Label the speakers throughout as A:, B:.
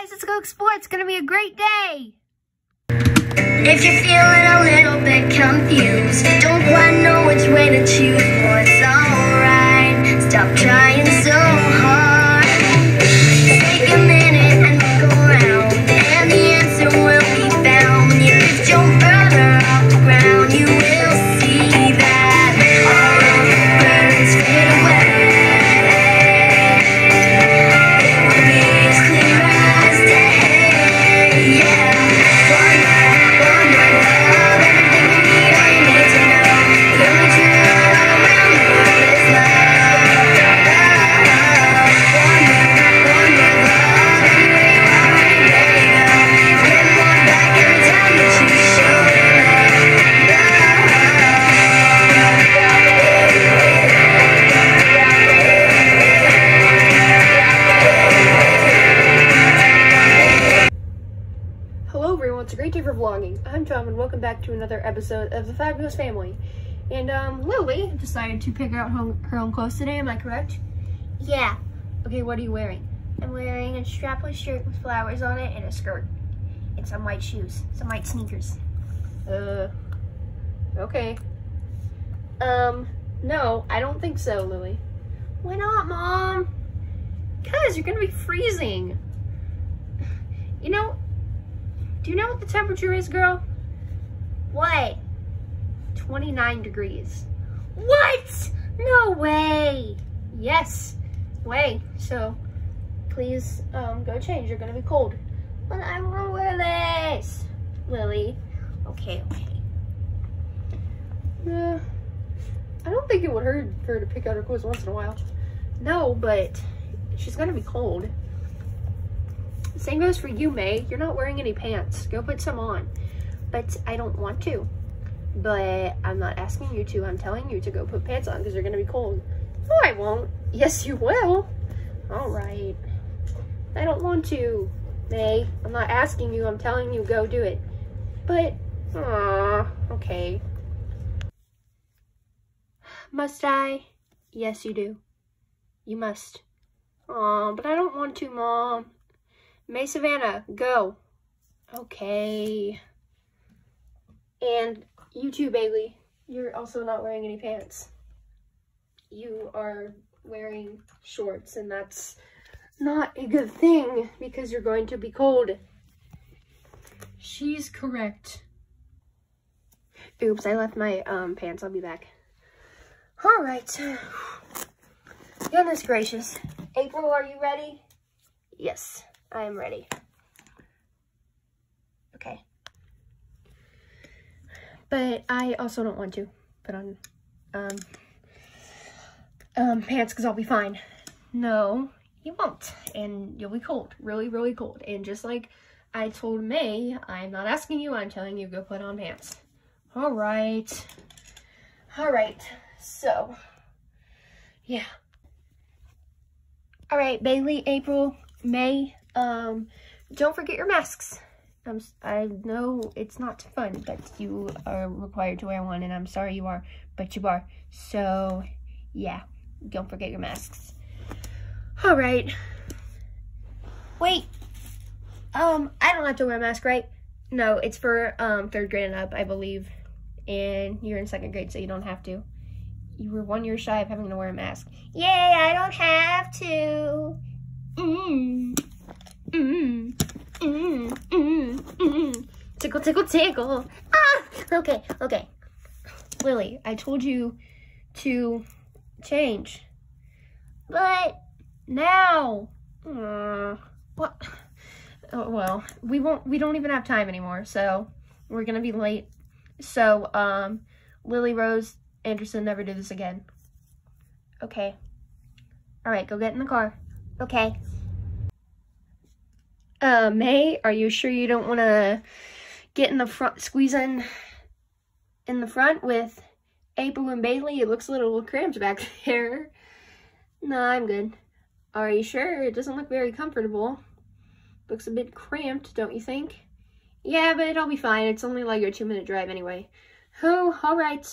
A: guys, let's go explore. It's gonna be a great day.
B: If you're feeling a little bit confused, don't quite know which way to choose, well, it's alright. Stop trying to
C: another episode of The Fabulous Family. And um, Lily decided to pick out her, her own clothes today, am I correct?
A: Yeah,
C: Okay, what are you wearing?
A: I'm wearing a strapless shirt with flowers on it and a skirt. And some white shoes, some white sneakers.
C: Uh, okay. Um, no, I don't think so, Lily.
A: Why not, Mom?
C: Because you're gonna be freezing. You know, do you know what the temperature is, girl?
A: What?
C: 29 degrees.
A: What? No way.
C: Yes, way. So, please, um, go change. You're gonna be cold.
A: But I won't wear this.
C: Lily.
A: Okay, okay.
C: Uh, I don't think it would hurt for her to pick out her clothes once in a while. No, but she's gonna be cold. Same goes for you, May. You're not wearing any pants. Go put some on. But I don't want to. But I'm not asking you to. I'm telling you to go put pants on because you're gonna be cold. No, I won't. Yes, you will. All right. I don't want to, May. I'm not asking you. I'm telling you go do it. But, ah, okay. Must I? Yes, you do. You must. Aw, but I don't want to, Mom. May Savannah, go. Okay. And you too, Bailey. You're also not wearing any pants. You are wearing shorts, and that's not a good thing because you're going to be cold. She's correct. Oops, I left my um, pants. I'll be back. All right. Goodness gracious. April, are you ready? Yes, I am ready. Okay. But I also don't want to put on um, um, pants because I'll be fine. No, you won't. And you'll be cold. Really, really cold. And just like I told May, I'm not asking you, I'm telling you go put on pants. All right. All right. So, yeah. All right, Bailey, April, May, um, don't forget your masks. I'm, I know it's not fun, but you are required to wear one, and I'm sorry you are, but you are. So, yeah, don't forget your masks. All right. Wait. Um, I don't have to wear a mask, right? No, it's for um third grade and up, I believe. And you're in second grade, so you don't have to. You were one year shy of having to wear a mask. Yay, I don't have to. Mm. Mm. Mm. Mm. Mm. Tickle, tickle, tickle. Ah! Okay, okay. Lily, I told you to change. But now. Uh, what? Oh, well, we won't. We don't even have time anymore, so we're gonna be late. So, um, Lily Rose Anderson, never do this again. Okay. All right, go get in the car. Okay. Uh, May, are you sure you don't want to get in the front, squeeze in in the front with April and Bailey? It looks a little cramped back there. No, I'm good. Are you sure? It doesn't look very comfortable. Looks a bit cramped, don't you think? Yeah, but it'll be fine. It's only like a two minute drive anyway. Oh, all right.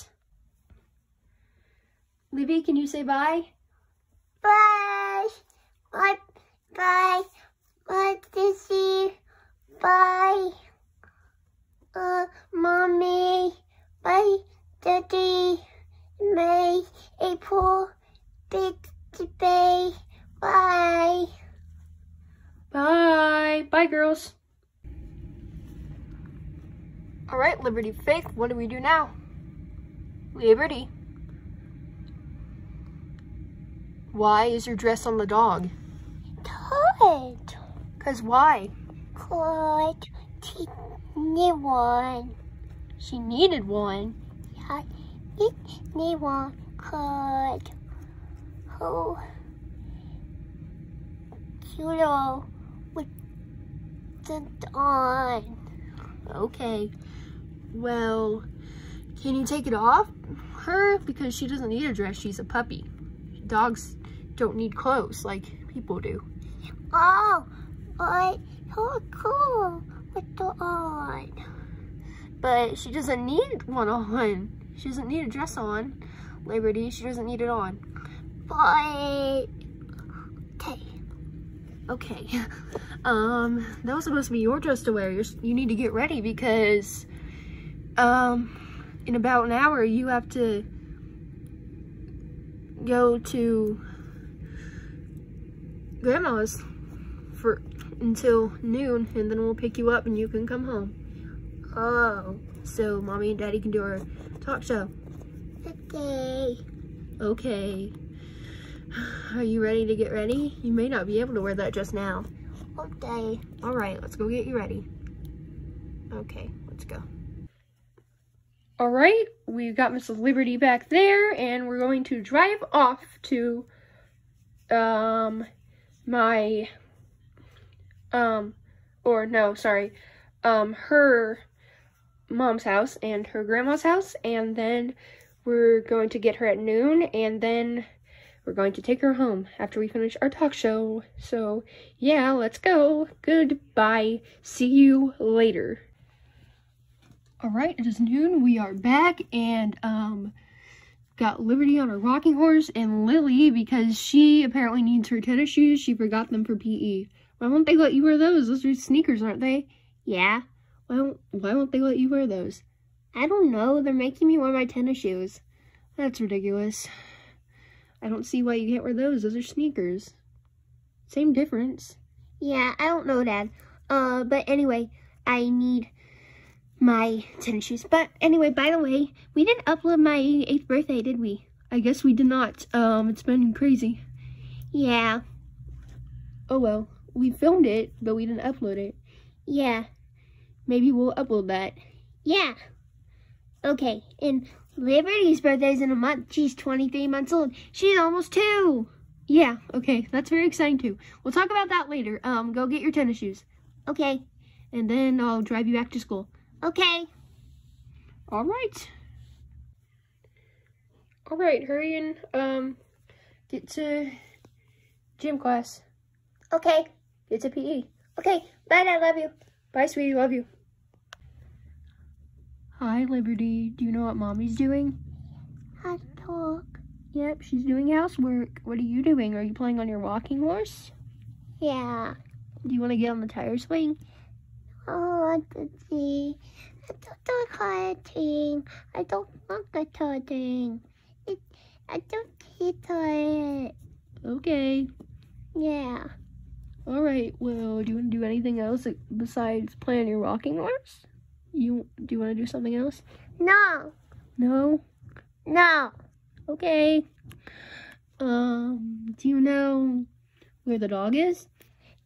C: Libby, can you say bye?
B: Bye. What? Bye. Bye, to see uh, mommy,
C: bye, daddy, May, April, big day. Bye. Bye. Bye, girls. All right, Liberty Faith, what do we do now? Liberty. Why is your dress on the dog?
A: Dog.
C: Cause why?
A: Good. T- need one.
C: She needed one.
A: Yeah. Need, need one. Good. who, You know, with the on.
C: Okay. Well, can you take it off her? Because she doesn't need a dress. She's a puppy. Dogs don't need clothes like people do.
A: Oh, but so cool with the on.
C: But she doesn't need one on. She doesn't need a dress on. Liberty, she doesn't need it on.
A: But okay.
C: Okay. Um, that was supposed to be your dress to wear. You're, you need to get ready because, um, in about an hour you have to go to grandma's for until noon and then we'll pick you up and you can come home.
A: Oh,
C: So mommy and daddy can do our talk show.
A: okay.
C: Okay. Are you ready to get ready? You may not be able to wear that just now.
A: Okay.
C: All right, let's go get you ready. Okay, let's go. All right, we've got Mrs. Liberty back there, and we're going to drive off to um my um or no, sorry, um her mom's house and her grandma's house, and then we're going to get her at noon, and then we're going to take her home after we finish our talk show. So, yeah, let's go. Goodbye. See you later. All right, it is noon. We are back and um got Liberty on her rocking horse and Lily because she apparently needs her tennis shoes. She forgot them for PE. Why won't they let you wear those? Those are sneakers, aren't they?
A: Yeah.
C: Why won't, why won't they let you wear those?
A: I don't know. They're making me wear my tennis shoes.
C: That's ridiculous. I don't see why you can't wear those. Those are sneakers. Same difference.
A: Yeah, I don't know, Dad. Uh, but anyway, I need my tennis shoes. But anyway, by the way, we didn't upload my eighth birthday, did we?
C: I guess we did not. Um, it's been crazy.
A: Yeah.
C: Oh well, we filmed it, but we didn't upload it.
A: Yeah.
C: Maybe we'll upload that.
A: Yeah. Okay, and Liberty's birthday's in a month. She's 23 months old. She's almost two.
C: Yeah, okay, that's very exciting too. We'll talk about that later. Um, go get your tennis shoes,
A: Okay.
C: and then I'll drive you back to school.
A: Okay.
C: All right. All right, hurry and um, get to gym class.
A: Okay.
C: Get a PE.
A: Okay. Bye, Dad. Love you.
C: Bye, sweetie. Love you. Hi, Liberty. Do you know what mommy's doing?
A: Hot talk.
C: Yep, she's doing housework. What are you doing? Are you playing on your walking horse?
A: Yeah.
C: Do you want to get on the tire swing?
A: Oh, Daddy. I don't want thing. I don't want the thing. It, I don't hit it.
C: Okay.
A: Yeah.
C: All right. Well, do you want to do anything else besides play on your rocking horse? You do you want to do something else?
A: No.
C: No.
A: No.
C: Okay. Um. Do you know where the dog is?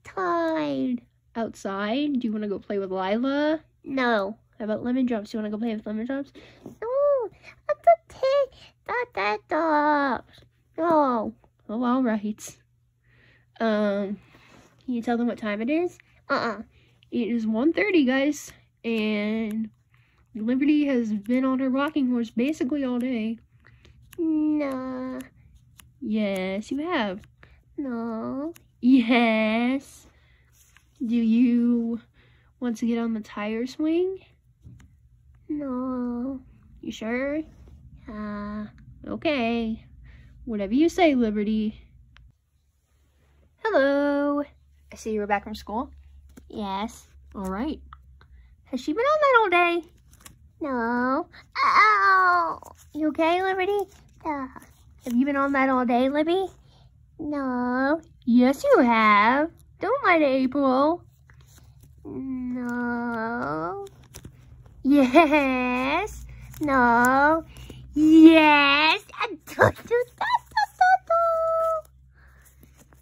A: Tied.
C: Outside. Do you want to go play with Lila?
A: No.
C: How about lemon drops? Do you want to go play with lemon drops?
A: No. I don't take that that dog. No.
C: Oh, all right. Um. Can you tell them what time it is?
A: Uh-uh.
C: It is 1.30, guys, and Liberty has been on her rocking horse basically all day.
A: No.
C: Yes, you have.
A: No.
C: Yes. Do you want to get on the tire swing?
A: No.
C: You sure?
A: Uh,
C: Okay. Whatever you say, Liberty. Hello. I see you were back from school.
A: yes.
C: All right. Has she been on that all day?
A: No. Ow.
C: You okay, Liberty?
A: Yeah.
C: Have you been on that all day, Libby?
A: No.
C: Yes, you have. Don't lie to April.
A: No. Yes. No. Yes.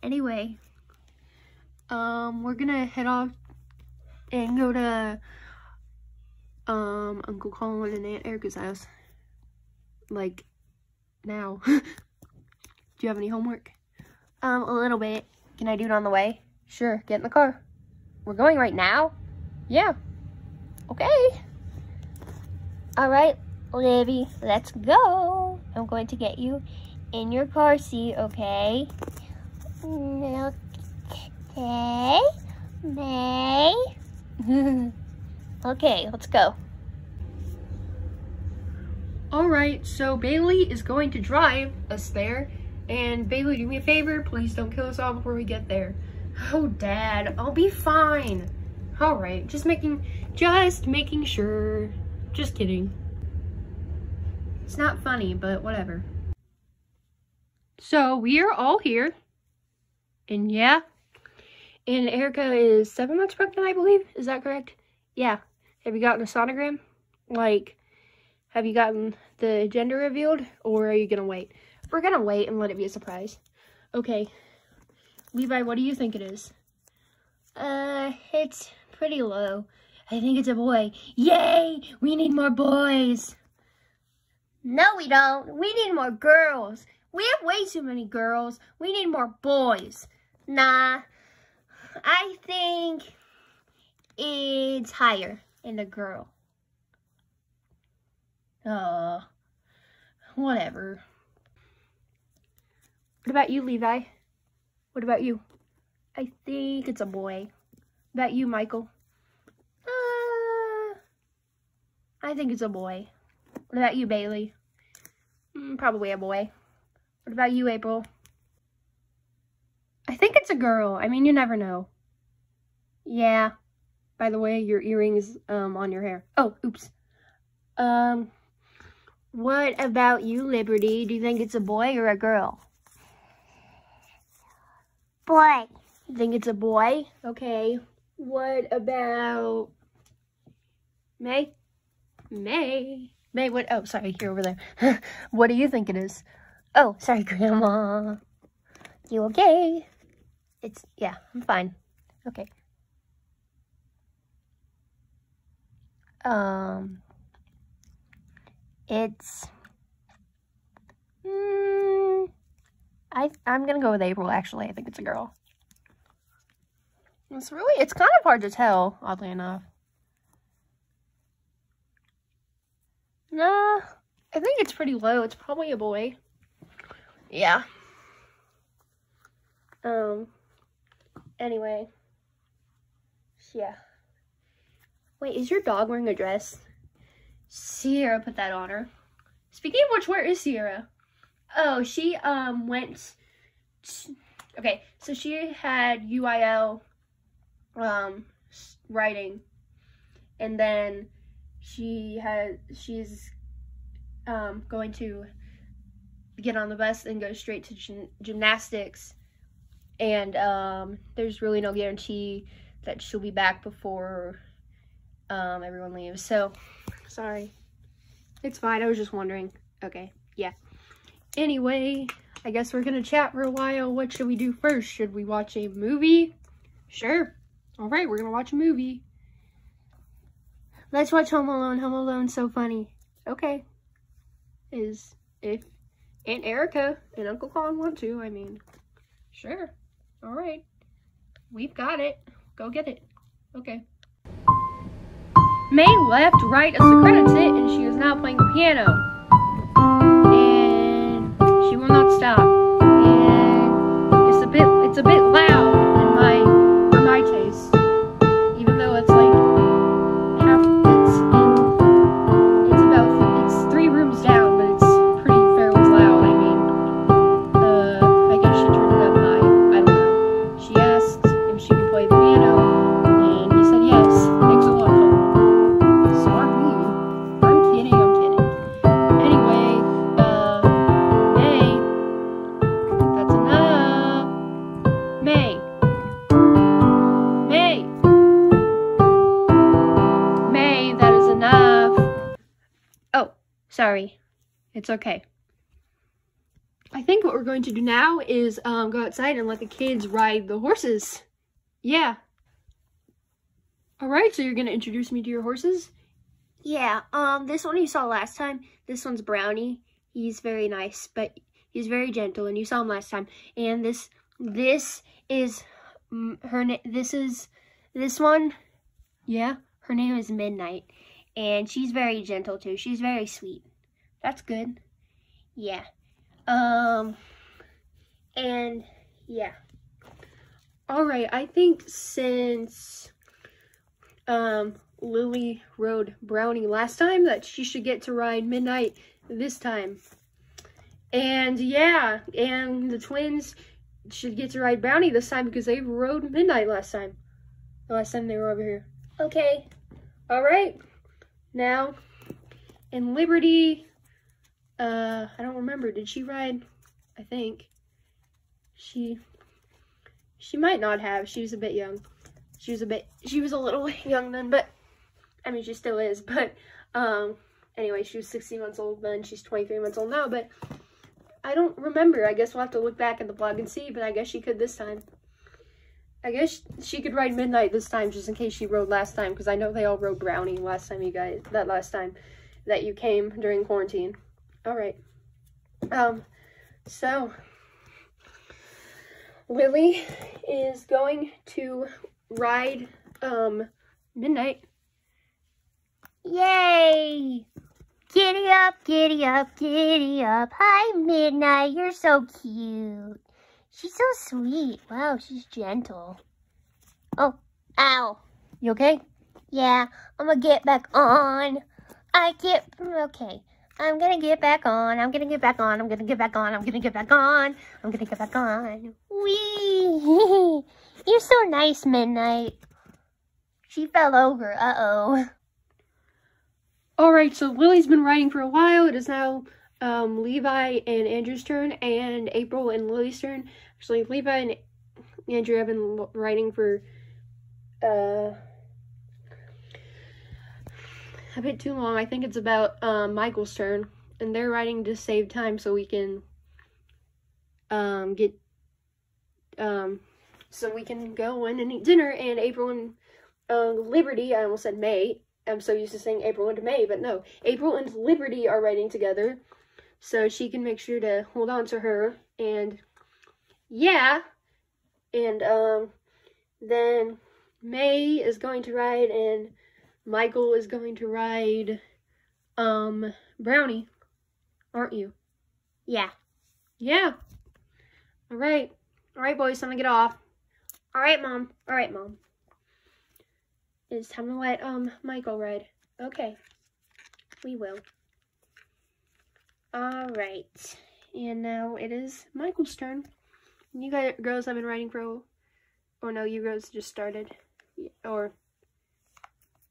C: Anyway, um, we're gonna head off and go to um Uncle Colin and Aunt Erica's house. Like now. do you have any homework? Um, a little bit. Can I do it on the way? Sure, get in the car. We're going right now? Yeah. Okay.
A: All right, Libby, let's go. I'm going to get you in your car seat, okay? Okay. May. okay, let's go.
C: All right, so Bailey is going to drive us there. And Bailey, do me a favor, please don't kill us all before we get there. Oh, Dad, I'll be fine. All right, just making, just making sure. Just kidding. It's not funny, but whatever. So we are all here. And yeah. And Erica is seven months pregnant, I believe. Is that correct? Yeah. Have you gotten a sonogram? Like, have you gotten the gender revealed? Or are you going to wait? We're going to wait and let it be a surprise. Okay. Levi, what do you think it is?
A: Uh, it's pretty low. I think it's a boy. Yay! We need more boys. No, we don't. We need more girls. We have way too many girls. We need more boys. Nah, I think it's higher in the girl.
C: Uh, whatever. What about you, Levi? What about you? I think it's a boy. What about you, Michael? Uh, I think it's a boy. What about you, Bailey? Mm, probably a boy. What about you, April? It's a girl. I mean, you never know. Yeah. By the way, your earrings um on your hair. Oh, oops. Um, what about you, Liberty? Do you think it's a boy or a girl?
A: Boy.
C: You think it's a boy? Okay. What about May? May. May, what? Oh, sorry, you're over there. what do you think it is? Oh, sorry, Grandma. You okay? It's, yeah, I'm fine. Okay. Um, it's, mm, I, I'm gonna go with April, actually. I think it's a girl. It's really, it's kind of hard to tell, oddly enough. Nah, I think it's pretty low. It's probably a boy. Yeah. Um, anyway. Yeah. Wait, is your dog wearing a dress? Sierra put that on her. Speaking of which, where is Sierra? Oh, she um went. okay, so she had UIL um writing, and then she has she's um going to get on the bus and go straight to gym gymnastics, and um there's really no guarantee that she'll be back before um everyone leaves. So sorry. It's fine. I was just wondering. Okay. Yeah. Anyway, I guess we're going to chat for a while. What should we do first? Should we watch a movie? Sure. All right, we're going to watch a movie. Let's watch Home Alone. Home Alone's so funny. Okay. Is if Aunt Erica and Uncle Colin want to, I mean, sure. All right. We've got it. Go get it. Okay. May left right as the credits hit, and she is now playing the piano. Sorry. It's okay. I think what we're going to do now is um, go outside and let the kids ride the horses. Yeah. All right, so you're going to introduce me to your horses? Yeah, um, this one you saw last time. This one's Brownie. He's very nice, but he's very gentle, and you saw him last time. And this, this is her. na- This is this one. Yeah, her name is Midnight, and she's very gentle too. She's very sweet. That's good. Yeah. Um. And yeah. All right. I think since um Lily rode Brownie last time that she should get to ride Midnight this time. And yeah, and the twins should get to ride Brownie this time because they rode Midnight last time. The last time they were over here. Okay. All right. Now, in Liberty, uh, I don't remember. Did she ride? I think she she might not have. She was a bit young. She was a bit. She was a little young then, but I mean, she still is. But um, anyway, she was 16 months old then. She's 23 months old now. But I don't remember. I guess we'll have to look back at the blog and see. But I guess she could this time. I guess she could ride midnight this time, just in case she rode last time, because I know they all rode Brownie last time you guys. That last time that you came during quarantine. All right. Um. So Lily is going to ride um midnight.
A: Yay! Giddy up, giddy up, giddy up. Hi, Midnight. You're so cute. She's so sweet. Wow, she's gentle. Oh, ow. You okay? Yeah, I'm gonna get back on. I get, okay. I'm gonna get back on. I'm gonna get back on. I'm gonna get back on. I'm gonna get back on. I'm gonna get back on. Wee! You're so nice, Midnight. She fell over. Uh-oh.
C: All right, so Lily's been riding for a while. It is now um, Levi and Andrew's turn, and April and Lily's turn. Actually, Levi and Andrew have been writing for uh, a bit too long. I think it's about um, Michael's turn, and they're writing to save time so we can um, get um, so we can go in and eat dinner. And April and uh, Liberty, I almost said May. I'm so used to saying April and May, but no. April and Liberty are writing together. So she can make sure to hold on to her. And yeah. And um then May is going to ride and Michael is going to ride um Brownie. Aren't you?
A: Yeah.
C: Yeah. All right. All right, boys, time to get off. All right, mom. All right, mom. It's time to let um Michael ride. Okay. We will. All right. And now it is Michael's turn. You guys, girls I've been riding for, or no, you girls just started, or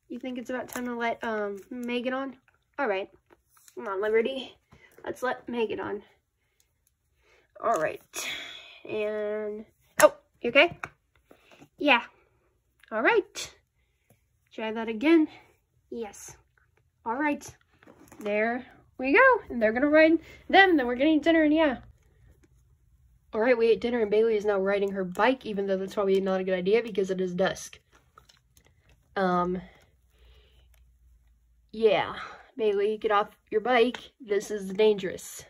C: you think it's about time to let um get on? All right. Come on, Liberty. Let's let get on. All right. And oh, you okay? Yeah. All right. Try that again. Yes. All right. There we go. And they're gonna ride them. Then we're getting dinner. And yeah. All right. We ate dinner, and Bailey is now riding her bike, even though that's probably not a good idea because it is dusk. Um. Yeah, Bailey, get off your bike. This is dangerous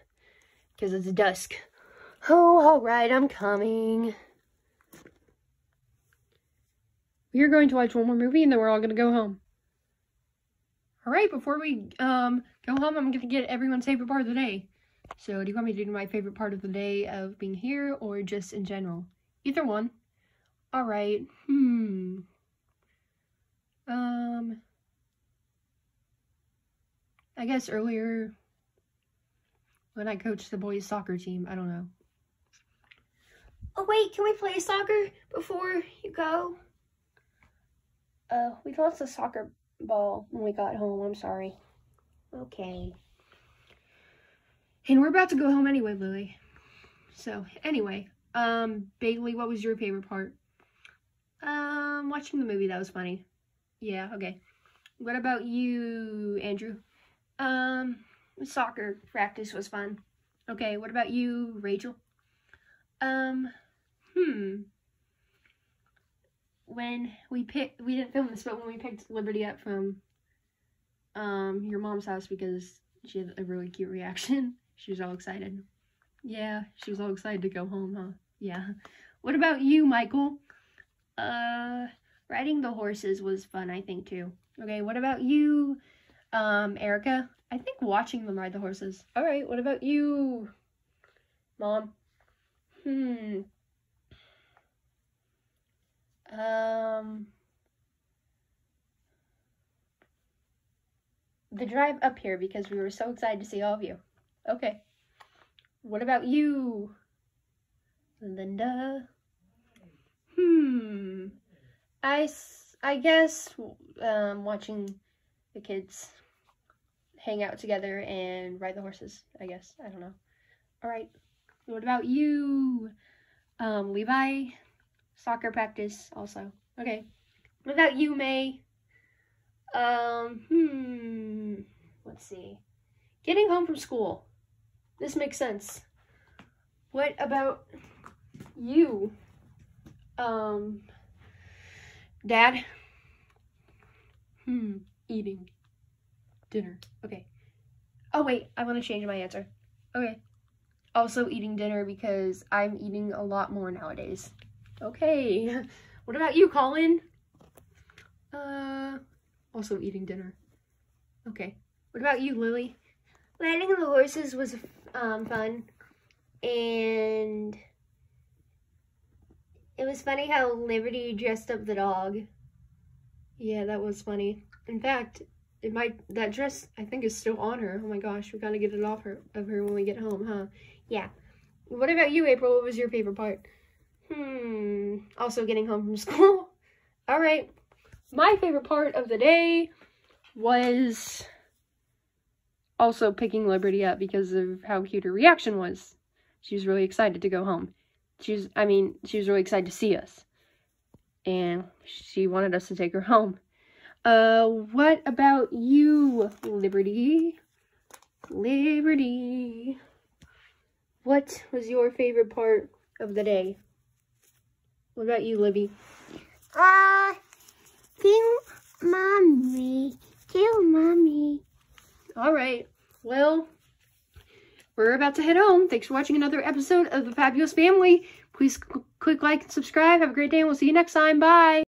C: because it's dusk. Oh, all right. I'm coming. We're going to watch one more movie and then we're all going to go home. All right, before we um go home, I'm going to get everyone's favorite part of the day. So, do you want me to do my favorite part of the day of being here or just in general? Either one. All right. Hmm. Um I guess earlier when I coached the boys soccer team, I don't know. Oh wait, can we play soccer before you go? Uh, we lost the soccer ball when we got home. I'm sorry. Okay. And we're about to go home anyway, Lily. So, anyway, um, Bailey, what was your favorite part? Um, watching the movie. That was funny. Yeah, okay. What about you, Andrew? Um, soccer practice was fun. Okay, what about you, Rachel? Um, hmm. When we picked, we didn't film this, but when we picked Liberty up from um your mom's house because she had a really cute reaction, she was all excited. Yeah, she was all excited to go home, huh? Yeah. What about you, Michael? Uh, riding the horses was fun, I think, too. Okay, what about you, um, Erica? I think watching them ride the horses. All right, what about you, Mom? Hmm. Um. The drive up here because we were so excited to see all of you. Okay. What about you, Linda? Hmm. I, I guess um, watching the kids hang out together and ride the horses, I guess. I don't know. All right. What about you? Um, Levi, soccer practice also. Okay. What about you, May? Um, hmm. Let's see. Getting home from school. This makes sense. What about you? Um, Dad? Hmm, eating dinner. Okay. Oh, wait, I want to change my answer. Okay. Also eating dinner because I'm eating a lot more nowadays. Okay. What about you, Colin? Uh, also eating dinner. Okay. What about you, Lily? Landing the horses was um, fun. And it was funny how Liberty dressed up the dog. Yeah, that was funny. In fact, it might that dress I think is still on her. Oh my gosh, we gotta get it off her of her when we get home, huh? Yeah. What about you, April? What was your favorite part? Hmm. Also getting home from school. All right. My favorite part of the day was also picking Liberty up because of how cute her reaction was. She was really excited to go home. She was, I mean, she was really excited to see us. And she wanted us to take her home. Uh, what about you, Liberty? Liberty. What was your favorite part of the day? What about you, Libby?
A: Uh, kill mommy. Kill mommy.
C: All right. Well, we're about to head home. Thanks for watching another episode of The Fabulous Family. Please click like and subscribe. Have a great day, and we'll see you next time. Bye.